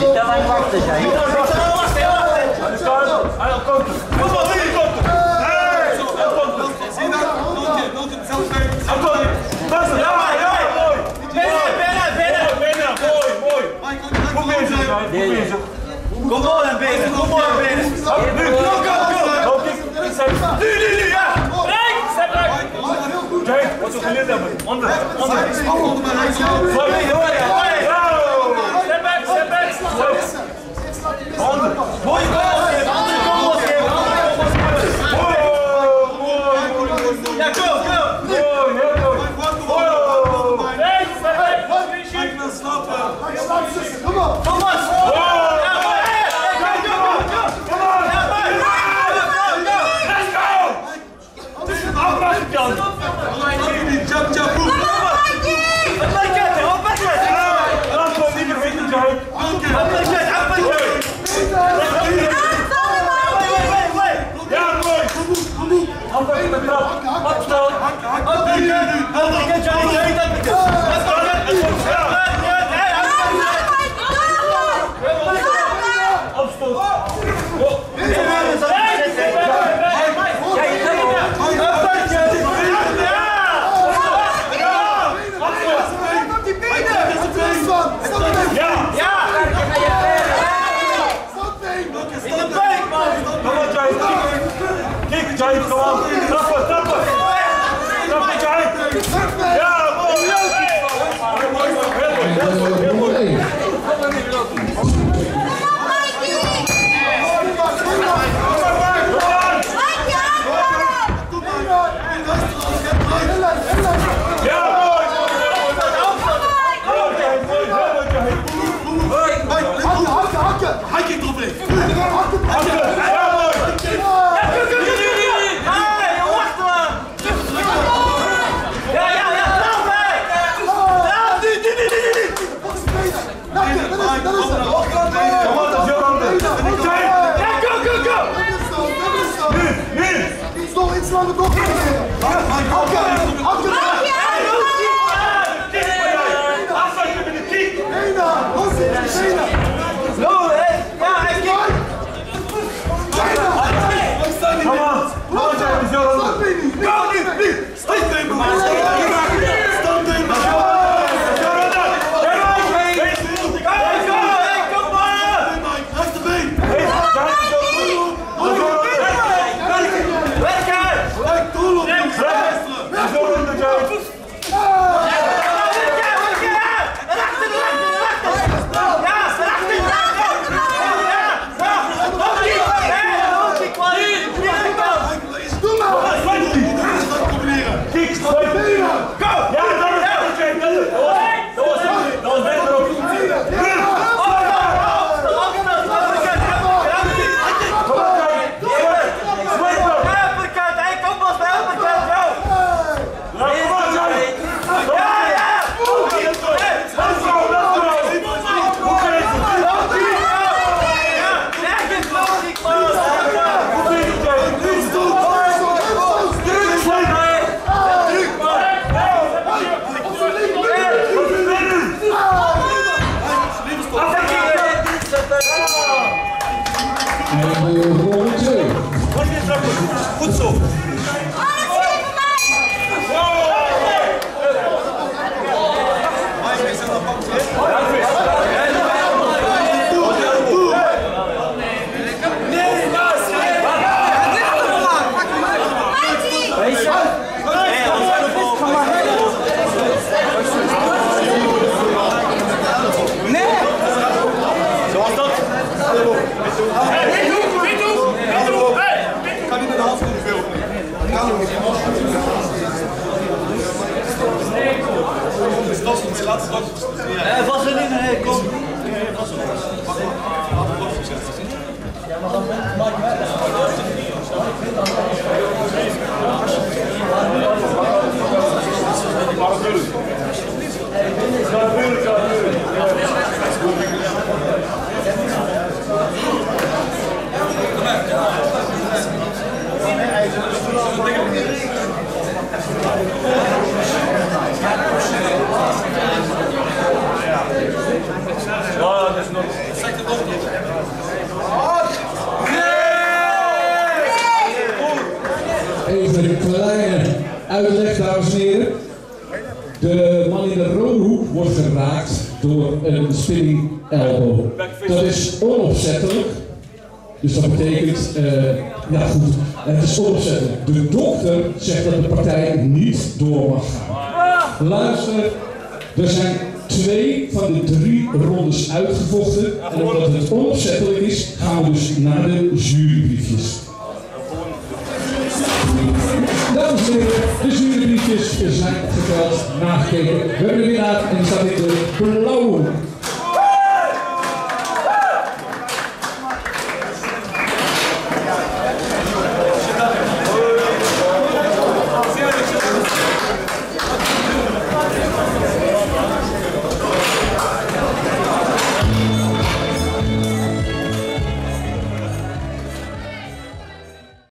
Então vai embora já, hein? Kom op, Benz! Kom op, Benz! Kom op, Benz! Kom op, Benz! Oh my Hai, Hakkı! Hakkı! En 2. Goed zo. Eh, nee, vast er niet. Nee, kom. Nee, ik. Ja, maar dan Thank you. even een kleine uitleg, dames en heren. De man in de roodhoek wordt geraakt door een spinning elbow. Dat is onopzettelijk. Dus dat betekent, eh, ja goed, het is onopzettelijk. De dokter zegt dat de partij niet door mag gaan. Luister, er zijn twee van de drie rondes uitgevochten. En omdat het onopzettelijk is, gaan we dus naar de jurybriefjes. Dames en heren, de jurybriefjes zijn geteld, nagekeken. We hebben weer uit en die staat in de blauwe hoek.